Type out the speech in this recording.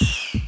you